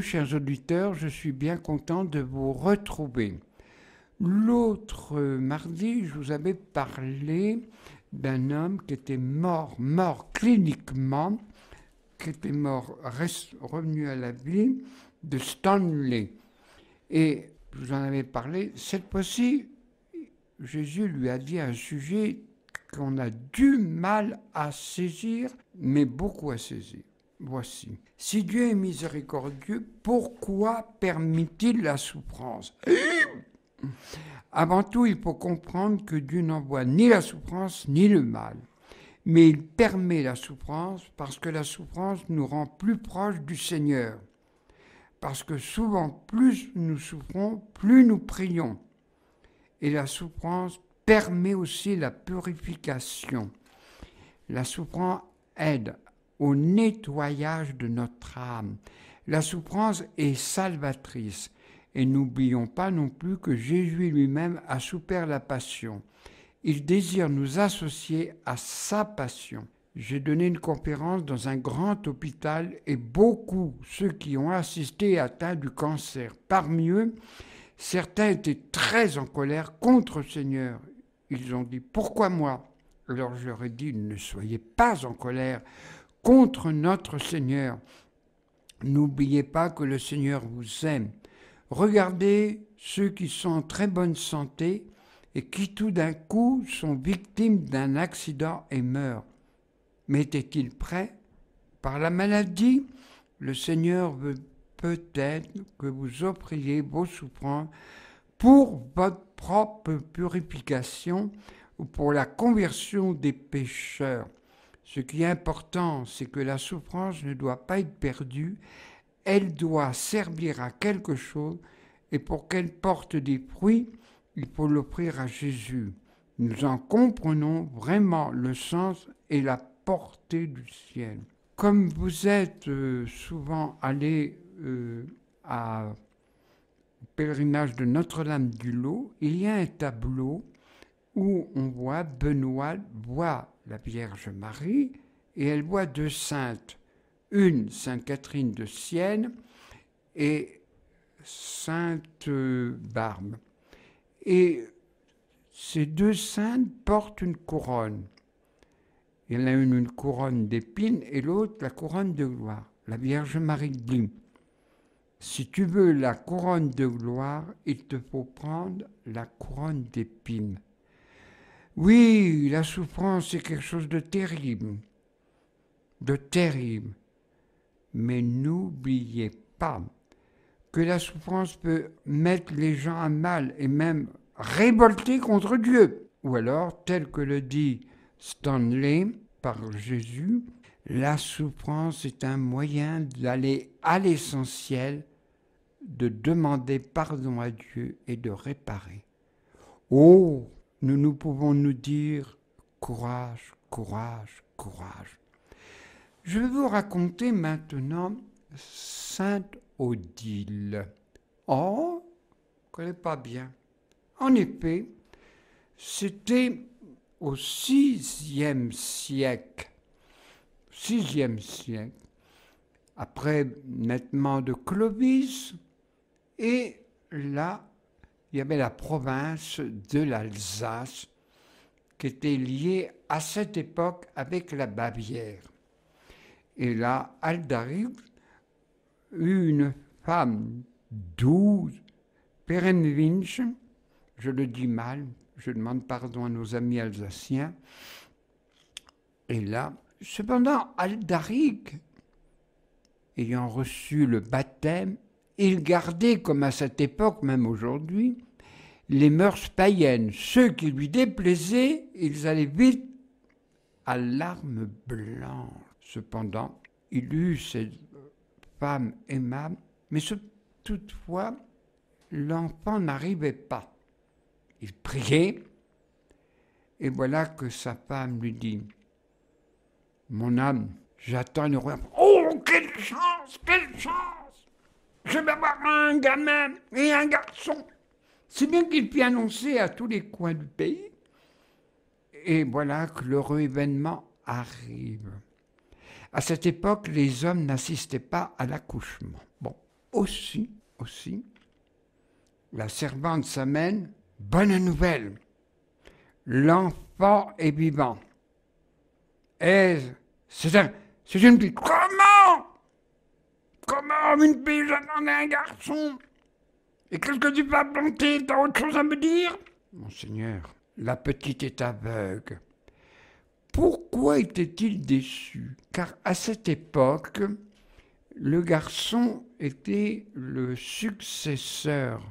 chers auditeurs, je suis bien content de vous retrouver. L'autre mardi, je vous avais parlé d'un homme qui était mort, mort cliniquement, qui était mort, revenu à la vie, de Stanley. Et je vous en avais parlé, cette fois-ci, Jésus lui a dit un sujet qu'on a du mal à saisir, mais beaucoup à saisir. Voici. Si Dieu est miséricordieux, pourquoi permet-il la souffrance? Avant tout, il faut comprendre que Dieu n'envoie ni la souffrance ni le mal. Mais il permet la souffrance parce que la souffrance nous rend plus proches du Seigneur. Parce que souvent, plus nous souffrons, plus nous prions. Et la souffrance permet aussi la purification. La souffrance aide au nettoyage de notre âme. La souffrance est salvatrice. Et n'oublions pas non plus que Jésus lui-même a souffert la passion. Il désire nous associer à sa passion. J'ai donné une conférence dans un grand hôpital et beaucoup, ceux qui ont assisté, atteints du cancer. Parmi eux, certains étaient très en colère contre le Seigneur. Ils ont dit Pourquoi moi? Alors je leur ai dit Ne soyez pas en colère contre notre Seigneur. N'oubliez pas que le Seigneur vous aime. Regardez ceux qui sont en très bonne santé et qui tout d'un coup sont victimes d'un accident et meurent. Mais étaient-ils prêts Par la maladie, le Seigneur veut peut-être que vous offriez vos souffrances pour votre propre purification ou pour la conversion des pécheurs. Ce qui est important, c'est que la souffrance ne doit pas être perdue, elle doit servir à quelque chose, et pour qu'elle porte des fruits, il faut l'offrir à Jésus. Nous en comprenons vraiment le sens et la portée du ciel. Comme vous êtes euh, souvent allé euh, à pèlerinage de Notre-Dame du Lot, il y a un tableau où on voit Benoît voit la Vierge Marie et elle voit deux saintes, une Sainte Catherine de Sienne et Sainte Barbe. Et ces deux saintes portent une couronne. Il y en a une, une couronne d'épines et l'autre la couronne de gloire. La Vierge Marie dit, si tu veux la couronne de gloire, il te faut prendre la couronne d'épines. Oui, la souffrance est quelque chose de terrible, de terrible. Mais n'oubliez pas que la souffrance peut mettre les gens à mal et même révolter contre Dieu. Ou alors, tel que le dit Stanley par Jésus, la souffrance est un moyen d'aller à l'essentiel, de demander pardon à Dieu et de réparer. Oh, nous nous pouvons nous dire courage, courage, courage. Je vais vous raconter maintenant Sainte Odile. Oh, je ne connais pas bien. En effet, c'était au VIe siècle, sixième siècle, après nettement de Clovis, et là, il y avait la province de l'Alsace qui était liée à cette époque avec la Bavière. Et là, Aldaric eut une femme douce, Perenwinch, je le dis mal, je demande pardon à nos amis alsaciens. Et là, cependant, Aldaric, ayant reçu le baptême, il gardait, comme à cette époque, même aujourd'hui, les mœurs païennes. Ceux qui lui déplaisaient, ils allaient vite à l'arme blanche. Cependant, il eut cette femme aimable, mais toutefois, l'enfant n'arrivait pas. Il priait, et voilà que sa femme lui dit Mon âme, j'attends le roi. Oh, quelle chance, quelle chance Je vais avoir un gamin et un garçon. C'est bien qu'il fit annoncer à tous les coins du pays. Et voilà que l'heureux événement arrive. À cette époque, les hommes n'assistaient pas à l'accouchement. Bon, aussi, aussi, la servante s'amène, bonne nouvelle, l'enfant est vivant. Et c'est un, une fille. Comment? Comment une fille, j'attendais un garçon? Et qu'est-ce que tu vas planter? T'as autre chose à me dire? Monseigneur, la petite est aveugle. Pourquoi était-il déçu? Car à cette époque, le garçon était le successeur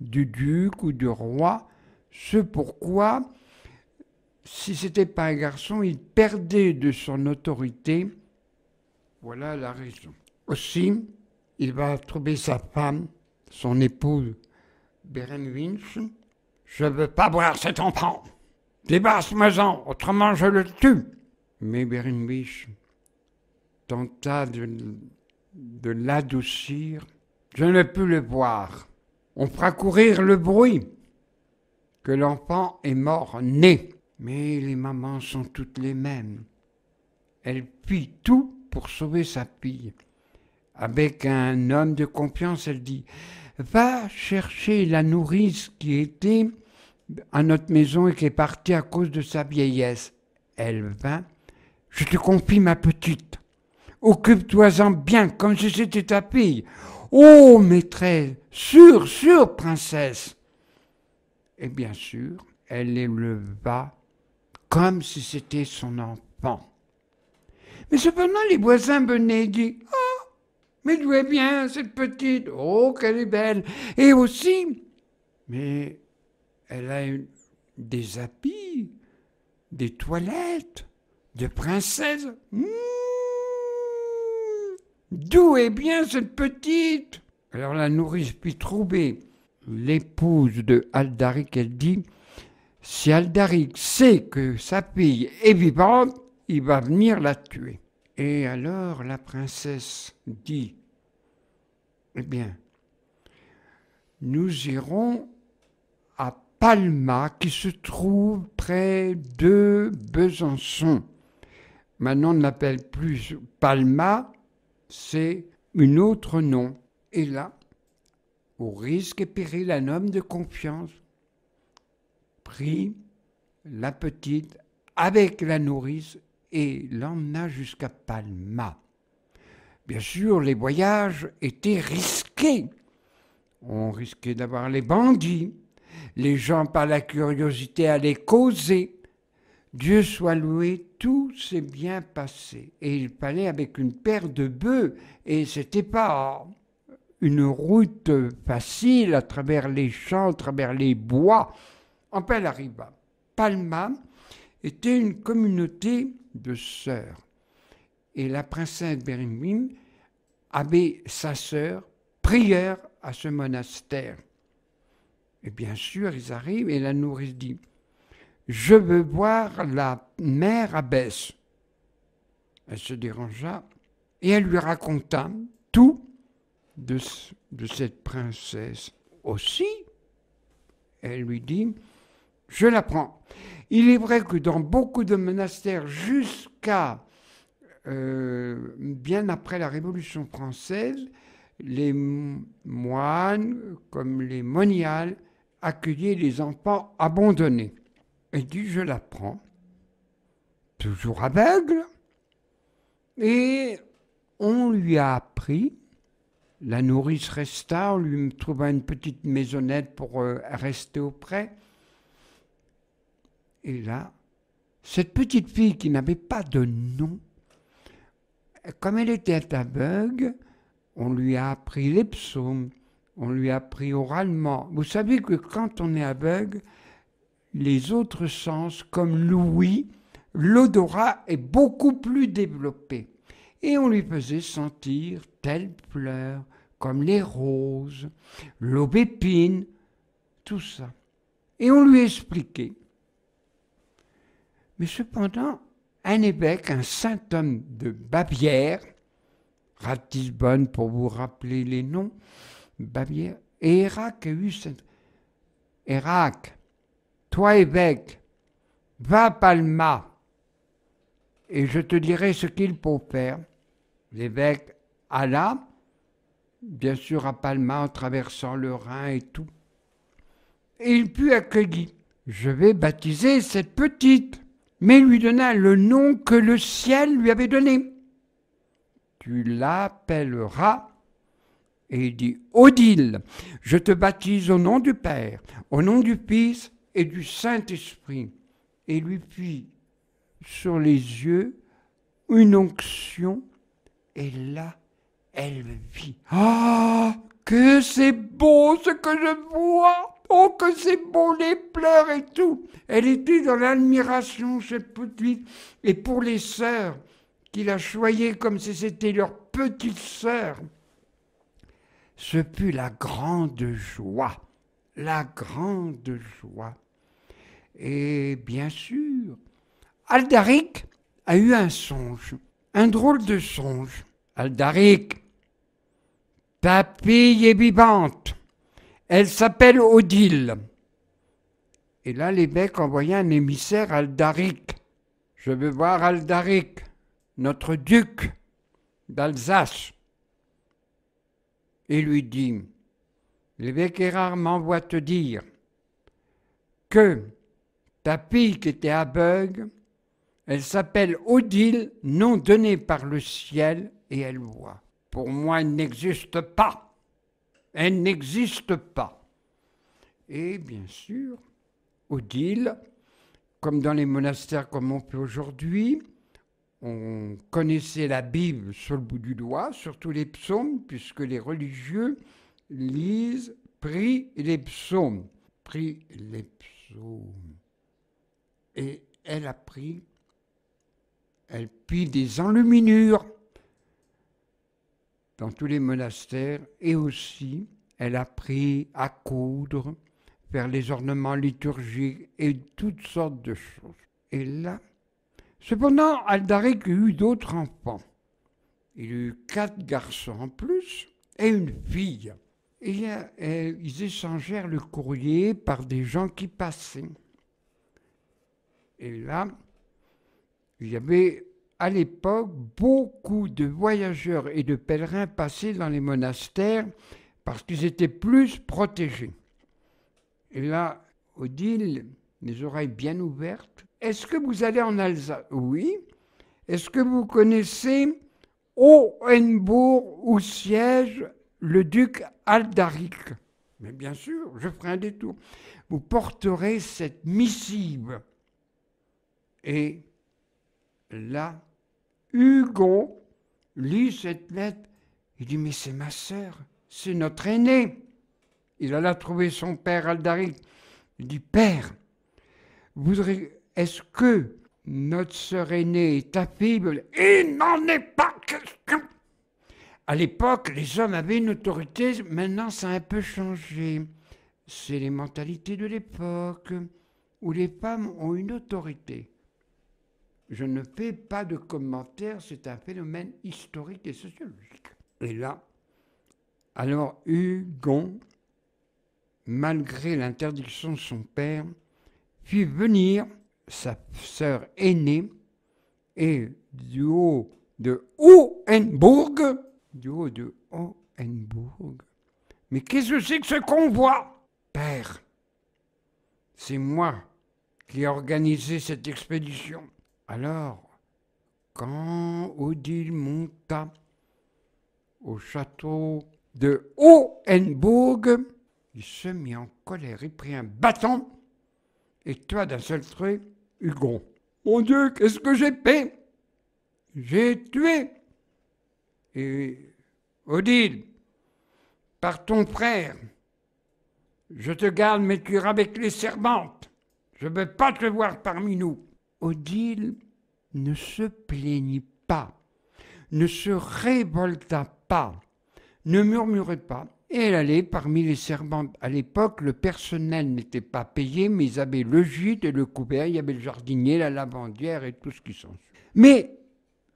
du duc ou du roi, ce pourquoi, si ce n'était pas un garçon, il perdait de son autorité. Voilà la raison. Aussi, il va trouver sa femme, son épouse, Berenwinch. Je ne veux pas voir cet enfant. Débarrasse-moi-en, autrement je le tue. Mais Berenwich tenta de, de l'adoucir. Je ne peux le voir on fera courir le bruit que l'enfant est mort né. Mais les mamans sont toutes les mêmes. Elle fit tout pour sauver sa fille. Avec un homme de confiance, elle dit Va chercher la nourrice qui était à notre maison et qui est partie à cause de sa vieillesse. Elle vint Je te confie ma petite. Occupe-toi-en bien, comme si c'était ta fille. Oh, maîtresse, sûr, sûr, princesse. Et bien sûr, elle éleva comme si c'était son enfant. Mais cependant, les voisins venaient et disaient Oh, mais d'où est bien cette petite? Oh, qu'elle est belle Et aussi, mais elle a des habits, des toilettes de princesse. Mmh. D'où est bien cette petite? Alors la nourrice puis trouver l'épouse de Aldaric, elle dit Si Aldaric sait que sa fille est vivante, il va venir la tuer. Et alors la princesse dit Eh bien, nous irons à Palma qui se trouve près de Besançon. Maintenant, on ne l'appelle plus Palma, c'est un autre nom. Et là, au risque et péril, un homme de confiance prit la petite avec la nourrice et l'emmena jusqu'à Palma. Bien sûr, les voyages étaient risqués. On risquait d'avoir les bandits. Les gens, par la curiosité, allaient causer. Dieu soit loué, tout s'est bien passé. Et il fallait avec une paire de bœufs, et c'était pas une route facile à travers les champs, à travers les bois. Enfin, elle arriva. Palma était une communauté de sœurs. Et la princesse Berimim avait sa sœur prière à ce monastère. Et bien sûr, ils arrivent et la nourrice dit je veux voir la mère abbesse. Elle se dérangea et elle lui raconta tout de, de cette princesse. Aussi, elle lui dit, je la prends. Il est vrai que dans beaucoup de monastères, jusqu'à euh, bien après la Révolution française, les moines, comme les moniales, accueillaient les enfants abandonnés. Elle dit, je la prends, toujours aveugle, et on lui a appris, la nourrice resta, on lui trouva une petite maisonnette pour euh, rester auprès. Et là, cette petite fille qui n'avait pas de nom, comme elle était aveugle, on lui a appris les psaumes, on lui a appris oralement. Vous savez que quand on est aveugle, les autres sens, comme l'ouïe, l'odorat est beaucoup plus développé. Et on lui faisait sentir telle fleur, comme les roses, l'aubépine, tout ça. Et on lui expliquait. Mais cependant, un évêque, un saint homme de Bavière, Ratisbonne pour vous rappeler les noms, Bavière, et Hérac a eu cette. Hérac, toi évêque, va Palma. et je te dirai ce qu'il faut faire. L'évêque alla, bien sûr à Palma, en traversant le Rhin et tout. Et il fut accueilli. Je vais baptiser cette petite, mais lui donna le nom que le ciel lui avait donné. Tu l'appelleras et il dit, Odile, je te baptise au nom du Père, au nom du Fils et du Saint-Esprit. Et lui fit sur les yeux une onction, et là, elle vit. Ah, que c'est beau ce que je vois Oh, que c'est beau les pleurs et tout Elle était dans l'admiration, cette petite. Et pour les sœurs, qui la choyaient comme si c'était leur petite sœur, ce fut la grande joie, la grande joie. Et bien sûr, Aldaric a eu un songe, un drôle de songe. Aldaric, ta fille est vivante, elle s'appelle Odile. Et là, l'évêque envoya un émissaire Aldaric. Je veux voir Aldaric, notre duc d'Alsace et lui dit, l'évêque Hérard m'envoie te dire que ta fille qui était aveugle, elle s'appelle Odile, nom donné par le ciel, et elle voit. Pour moi, elle n'existe pas. Elle n'existe pas. Et bien sûr, Odile, comme dans les monastères comme on peut aujourd'hui, on connaissait la Bible sur le bout du doigt, surtout les psaumes, puisque les religieux lisent, prient les psaumes. Prient les psaumes. Et elle a pris, elle prit des enluminures dans tous les monastères et aussi elle a appris à coudre, faire les ornements liturgiques et toutes sortes de choses. Et là, Cependant, Aldaric eut d'autres enfants. Il eut quatre garçons en plus et une fille. Et, ils échangèrent le courrier par des gens qui passaient. Et là, il y avait à l'époque beaucoup de voyageurs et de pèlerins passés dans les monastères parce qu'ils étaient plus protégés. Et là, Odile, les oreilles bien ouvertes, est-ce que vous allez en Alsace? Oui. Est-ce que vous connaissez Ohenbourg où siège le duc Aldaric? Mais bien sûr, je ferai un détour. Vous porterez cette missive. Et là, Hugon lit cette lettre. Il dit, mais c'est ma sœur, c'est notre aîné. Il alla trouver son père Aldaric. Il dit, Père, est-ce que notre sœur aînée est affible Il n'en est pas question. À l'époque, les hommes avaient une autorité, maintenant ça a un peu changé. C'est les mentalités de l'époque où les femmes ont une autorité. Je ne fais pas de commentaires, c'est un phénomène historique et sociologique. Et là, alors Hugon, malgré l'interdiction de son père, fit venir sa sœur aînée et du haut de Hohenbourg, du haut de Hohenbourg. Mais qu'est-ce que c'est que ce convoi? Père, c'est moi qui ai organisé cette expédition. Alors, quand Odile monta au château de Hohenbourg, il se mit en colère, il prit un bâton, et toi d'un seul trait, Hugon. Mon Dieu, qu'est-ce que j'ai fait? J'ai tué. Et Odile, par ton frère, je te garde, mais tu avec les servantes. Je ne veux pas te voir parmi nous. Odile ne se plaignit pas, ne se révolta pas, ne murmurait pas. Et elle allait parmi les servantes. À l'époque, le personnel n'était pas payé, mais ils avaient le gîte et le couvert. Il y avait le jardinier, la lavandière et tout ce qui s'en suit. Mais,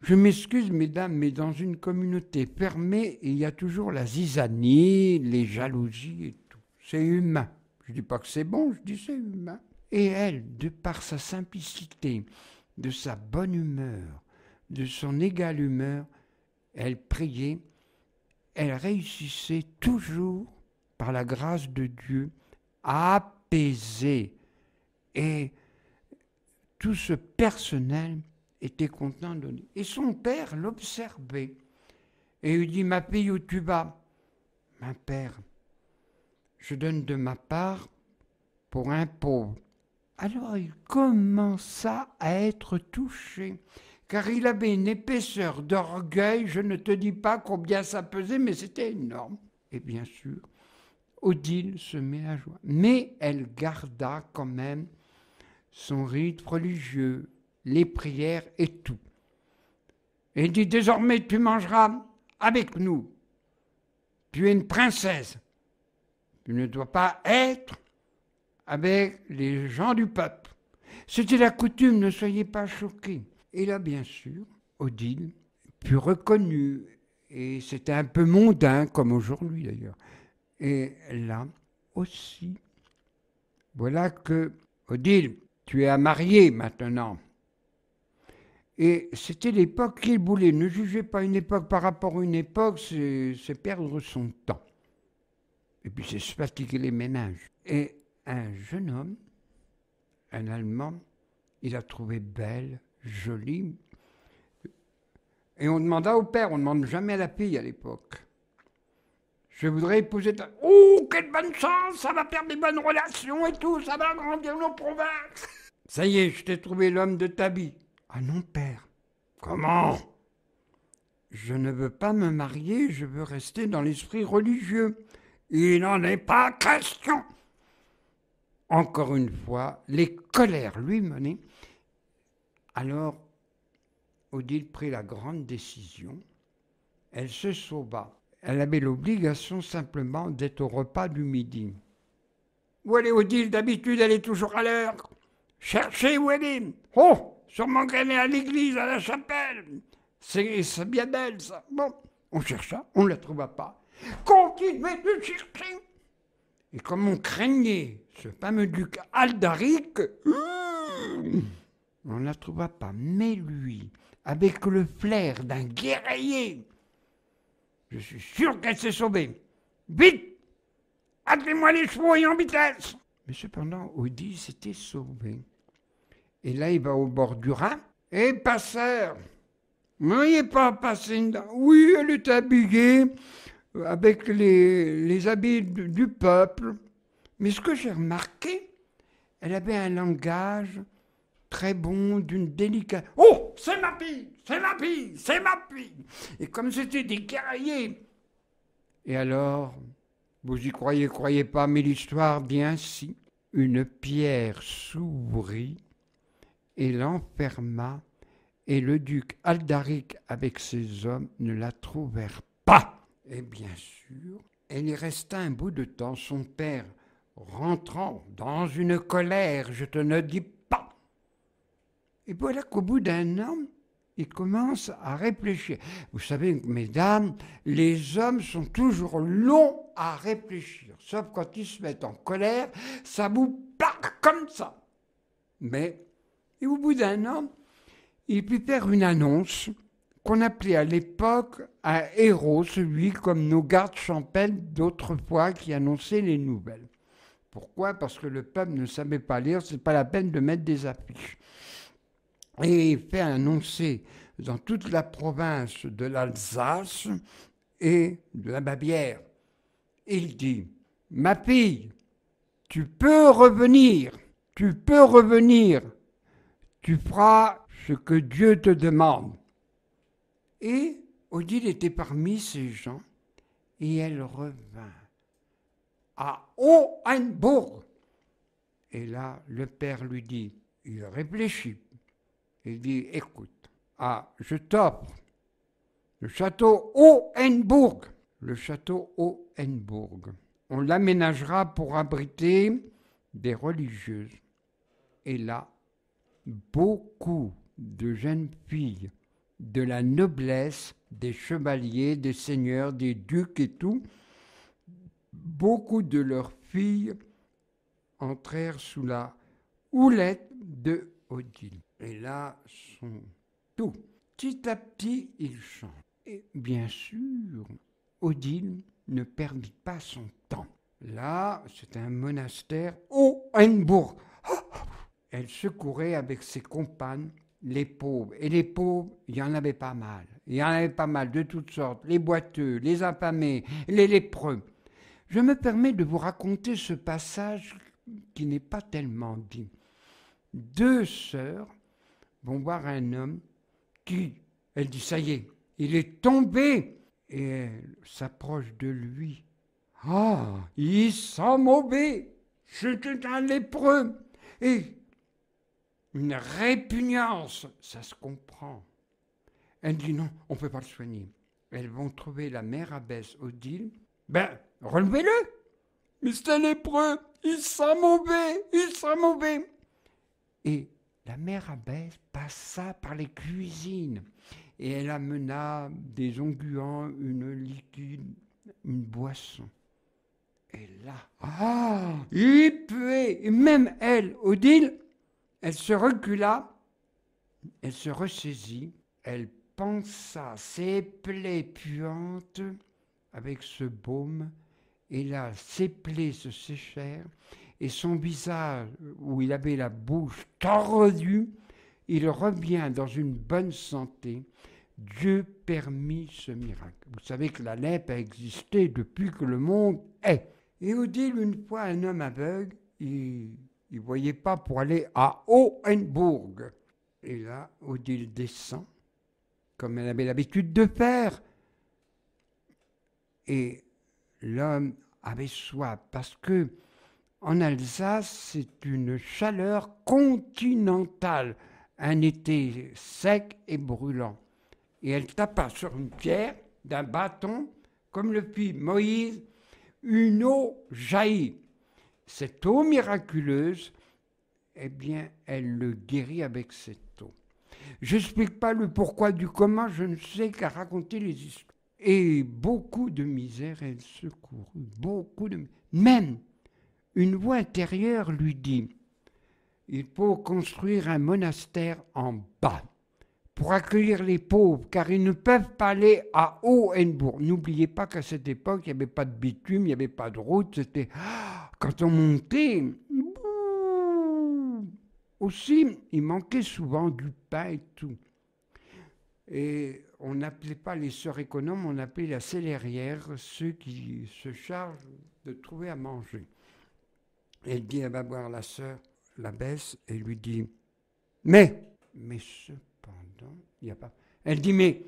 je m'excuse, mesdames, mais dans une communauté fermée, il y a toujours la zizanie, les jalousies et tout. C'est humain. Je ne dis pas que c'est bon, je dis c'est humain. Et elle, de par sa simplicité, de sa bonne humeur, de son égale humeur, elle priait, elle réussissait toujours, par la grâce de Dieu, à apaiser. Et tout ce personnel était content de donner. Et son père l'observait et lui dit, ma fille, où tu vas Ma père, je donne de ma part pour un pauvre. Alors il commença à être touché, car il avait une épaisseur d'orgueil, je ne te dis pas combien ça pesait, mais c'était énorme. Et bien sûr, Odile se met à joie. Mais elle garda quand même son rite religieux, les prières et tout. Et dit, désormais tu mangeras avec nous. Tu es une princesse. Tu ne dois pas être avec les gens du peuple. C'était la coutume, ne soyez pas choqués. Et là, bien sûr, Odile fut reconnue, et c'était un peu mondain, comme aujourd'hui d'ailleurs. Et là aussi, voilà que, Odile, tu es à marier maintenant. Et c'était l'époque qu'il voulait. Ne jugez pas une époque par rapport à une époque, c'est perdre son temps. Et puis c'est fatiguer les ménages. Et un jeune homme, un Allemand, il a trouvé belle, jolie. Et on demanda au père, on ne demande jamais à la fille à l'époque. Je voudrais épouser ta... Oh, quelle bonne chance, ça va faire des bonnes relations et tout, ça va agrandir nos provinces. Ça y est, je t'ai trouvé l'homme de ta vie. Ah non, père. Comment? Je ne veux pas me marier, je veux rester dans l'esprit religieux. Il n'en est pas question. Encore une fois, les colères lui menaient. Alors, Odile prit la grande décision. Elle se sauva. Elle avait l'obligation simplement d'être au repas du midi. Où est Odile? D'habitude, elle est toujours à l'heure. Cherchez où elle est. Oh Sûrement qu'elle est à l'église, à la chapelle. C'est bien belle, ça. Bon, on chercha, on ne la trouva pas. Continuez de chercher. Et comme on craignait ce fameux duc Aldaric, hum, on ne la trouva pas. Mais lui, avec le flair d'un guerrier, je suis sûr qu'elle s'est sauvée. Vite Attelez-moi les chevaux et en vitesse Mais cependant, Audi s'était sauvé. Et là, il va au bord du Rhin. Et passeur, vous voyez pas passer Oui, elle est habillée avec les habits du, peuple. Mais ce que j'ai remarqué, elle avait un langage très bon, d'une délicatesse. Oh, c'est ma fille, c'est ma fille, c'est ma fille. Et comme c'était des guerriers. Et alors, vous y croyez, croyez pas, mais l'histoire dit ainsi. Une pierre s'ouvrit et l'enferma, et le duc Aldaric avec ses hommes ne la trouvèrent pas. Et bien sûr, elle y resta un bout de temps, son père rentrant dans une colère, je te ne dis pas. Et voilà qu'au bout d'un an, il commence à réfléchir. Vous savez, mesdames, les hommes sont toujours longs à réfléchir, sauf quand ils se mettent en colère, ça vous plaque comme ça. Mais au bout d'un an, il put faire une annonce qu'on appelait à l'époque un héros, celui comme nos gardes champêtres d'autrefois qui annonçaient les nouvelles. Pourquoi? Parce que le peuple ne savait pas lire, c'est pas la peine de mettre des affiches. Et il fait annoncer dans toute la province de l'Alsace et de la Bavière. Il dit Ma fille, tu peux revenir, tu peux revenir tu feras ce que Dieu te demande. Et Odile était parmi ces gens, et elle revint à Hohenbourg. Et là, le père lui dit, il réfléchit, il dit, écoute, ah, je t'offre le château Hohenbourg, le château Hohenbourg. On l'aménagera pour abriter des religieuses. Et là, beaucoup de jeunes filles de la noblesse, des chevaliers, des seigneurs, des ducs et tout, beaucoup de leurs filles entrèrent sous la houlette de Odile. Et là sont tous petit à petit, il chante. Et bien sûr, Odile ne perdit pas son temps. Là, c'est un monastère au Henneburg. Elle secourait avec ses compagnes les pauvres. Et les pauvres, il y en avait pas mal. Il y en avait pas mal de toutes sortes. Les boiteux, les affamés, les lépreux. Je me permets de vous raconter ce passage qui n'est pas tellement dit. Deux sœurs vont voir un homme qui, elle dit, ça y est, il est tombé. Et elle s'approche de lui. Ah, il sent mauvais. C'était un lépreux. Et une répugnance, ça se comprend. Elle dit non, on ne peut pas le soigner. Elles vont trouver la mère abbesse Odile. Ben, relevez-le Mais c'est un lépreux, il sent mauvais, il sent mauvais. Et la mère abbesse passa par les cuisines et elle amena des onguents, une liquide, une boisson. Et là, ah, il puait. Et même elle, Odile, elle se recula, elle se ressaisit, elle pensa ses plaies puantes avec ce baume, et là, ses plaies se séchèrent, et son visage, où il avait la bouche tordue, il revient dans une bonne santé. Dieu permit ce miracle. Vous savez que la lèpre a existé depuis que le monde est. Et Odile, une fois un homme aveugle, il ne voyait pas pour aller à Hohenburg. Et là, Odile descend, comme elle avait l'habitude de faire. Et l'homme avait soif, parce que en Alsace, c'est une chaleur continentale, un été sec et brûlant. Et elle tapa sur une pierre d'un bâton, comme le fit Moïse, une eau jaillit. Cette eau miraculeuse, eh bien, elle le guérit avec cette eau. Je n'explique pas le pourquoi du comment, je ne sais qu'à raconter les histoires. Et beaucoup de misère, elle secourut, beaucoup de Même une voix intérieure lui dit, il faut construire un monastère en bas pour accueillir les pauvres, car ils ne peuvent pas aller à Hohenbourg. N'oubliez pas qu'à cette époque, il n'y avait pas de bitume, il n'y avait pas de route, c'était quand on montait. Aussi, il manquait souvent du pain et tout. Et on n'appelait pas les sœurs économes, on appelait la célérière, ceux qui se chargent de trouver à manger. Elle dit, elle va voir la sœur, la baisse, et lui dit, mais, mais cependant, il n'y a pas. Elle dit, mais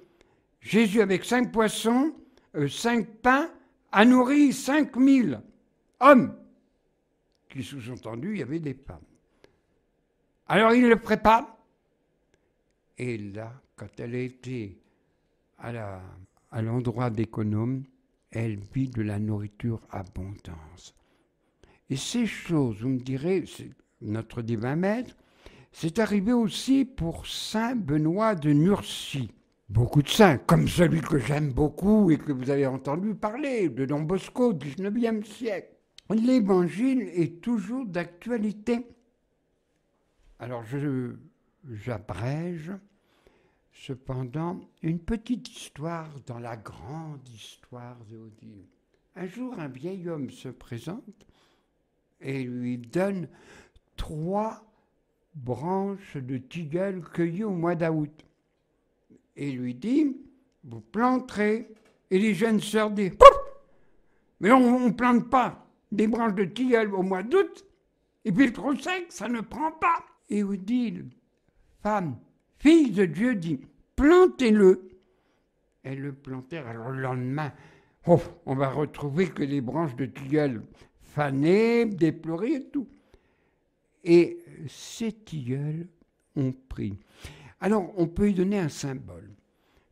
Jésus avec cinq poissons, euh, cinq pains, a nourri cinq mille hommes, qui sous-entendu, il y avait des femmes. Alors il le prépare, et là, quand elle a été à l'endroit d'économe, elle vit de la nourriture abondance. Et ces choses, vous me direz, notre divin maître, c'est arrivé aussi pour Saint Benoît de Nursie. Beaucoup de saints, comme celui que j'aime beaucoup et que vous avez entendu parler, de Don Bosco, 19e siècle. L'évangile est toujours d'actualité. Alors j'abrège cependant une petite histoire dans la grande histoire de Odile. Un jour, un vieil homme se présente et lui donne trois branches de tilleul cueillies au mois d'août. Et lui dit, vous planterez. Et les jeunes sœurs disent, mais on ne plante pas des branches de tilleul au mois d'août. Et puis trop sec, ça ne prend pas. Et Odile, femme, fille de Dieu, dit, plantez-le. Elle le plantèrent. Alors le lendemain, oh, on va retrouver que les branches de tilleul fanées, déplorées et tout. Et ces tilleuls ont pris. Alors, on peut y donner un symbole.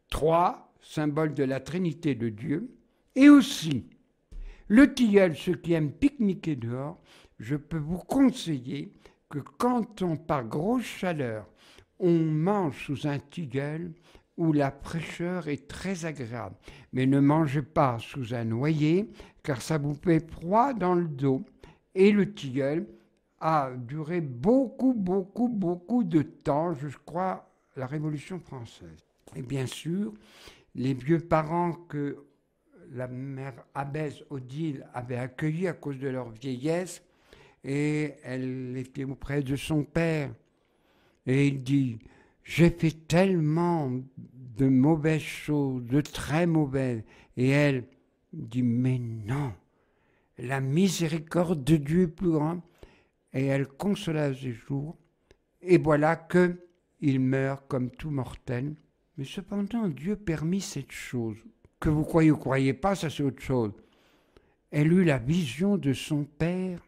Trois, symbole de la Trinité de Dieu, et aussi le tilleul, ceux qui aiment pique-niquer dehors, je peux vous conseiller que quand on, par grosse chaleur, on mange sous un tilleul où la fraîcheur est très agréable. Mais ne mangez pas sous un noyer, car ça vous fait froid dans le dos. Et le tilleul a duré beaucoup, beaucoup, beaucoup de temps, je crois, la Révolution française. Et bien sûr, les vieux parents que la mère abbesse Odile avait accueillis à cause de leur vieillesse, et elle était auprès de son père. Et il dit, j'ai fait tellement de mauvaises choses, de très mauvaises. Et elle dit, mais non, la miséricorde de Dieu est plus grande. Et elle consola ses jours. Et voilà que il meurt comme tout mortel. Mais cependant, Dieu permit cette chose. Que vous croyez ou croyez pas, ça c'est autre chose. Elle eut la vision de son Père,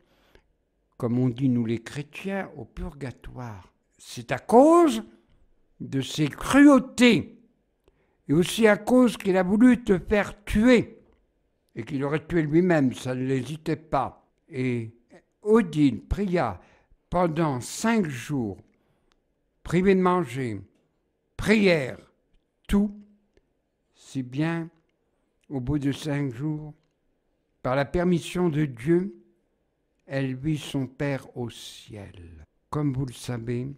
comme on dit nous les chrétiens, au purgatoire. C'est à cause de ses cruautés, et aussi à cause qu'il a voulu te faire tuer, et qu'il aurait tué lui-même, ça ne l'hésitait pas. Et Odile pria pendant cinq jours, privé de manger, prière, tout, si bien, au bout de cinq jours, par la permission de Dieu, elle vit son Père au ciel. Comme vous le savez,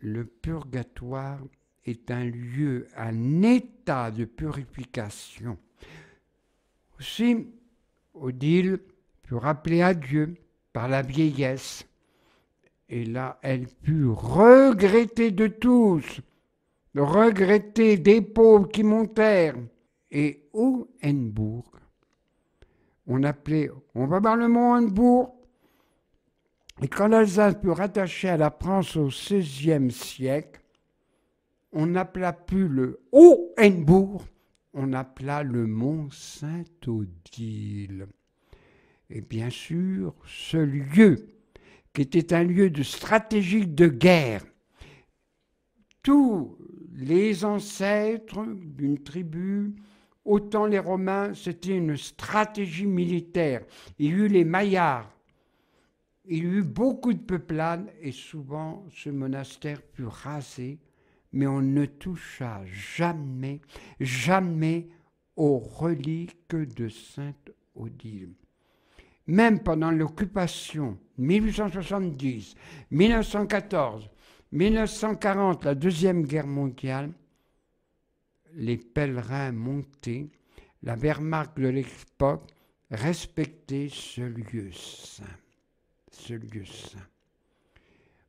le purgatoire est un lieu, un état de purification. Aussi, Odile put rappeler à Dieu par la vieillesse, et là elle put regretter de tous, regretter des pauvres qui montèrent, et Henbourg, on appelait, on va voir le mot Henbourg, et quand l'Alsace fut rattachée à la France au XVIe siècle, on n'appela plus le Haut-Henbourg, on appela le mont Saint-Odile. Et bien sûr, ce lieu, qui était un lieu de stratégique de guerre, tous les ancêtres d'une tribu, autant les Romains, c'était une stratégie militaire. Il y eut les Maillards, il y eut beaucoup de peuplades et souvent ce monastère fut rasé, mais on ne toucha jamais, jamais aux reliques de Sainte Odile. Même pendant l'occupation 1870, 1914, 1940, la Deuxième Guerre mondiale, les pèlerins montés, la Wehrmacht de l'époque respectait ce lieu saint ce lieu saint.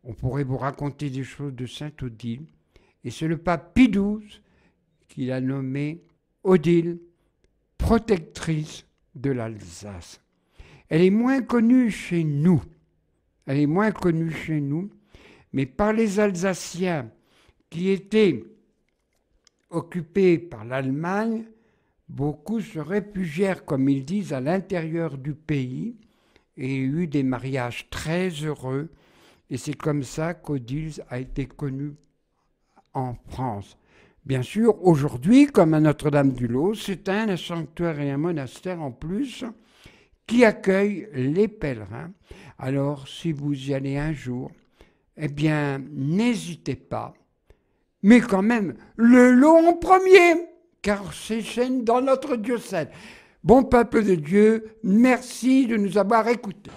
On pourrait vous raconter des choses de Sainte Odile, et c'est le pape Pie XII qui l'a nommée Odile, protectrice de l'Alsace. Elle est moins connue chez nous, elle est moins connue chez nous, mais par les Alsaciens qui étaient occupés par l'Allemagne, beaucoup se réfugièrent, comme ils disent, à l'intérieur du pays, et eu des mariages très heureux. Et c'est comme ça qu'Odile a été connue en France. Bien sûr, aujourd'hui, comme à Notre-Dame-du-Lot, c'est un sanctuaire et un monastère en plus qui accueille les pèlerins. Alors, si vous y allez un jour, eh bien, n'hésitez pas. Mais quand même, le long en premier, car c'est dans notre diocèse. Bon peuple de Dieu, merci de nous avoir écoutés.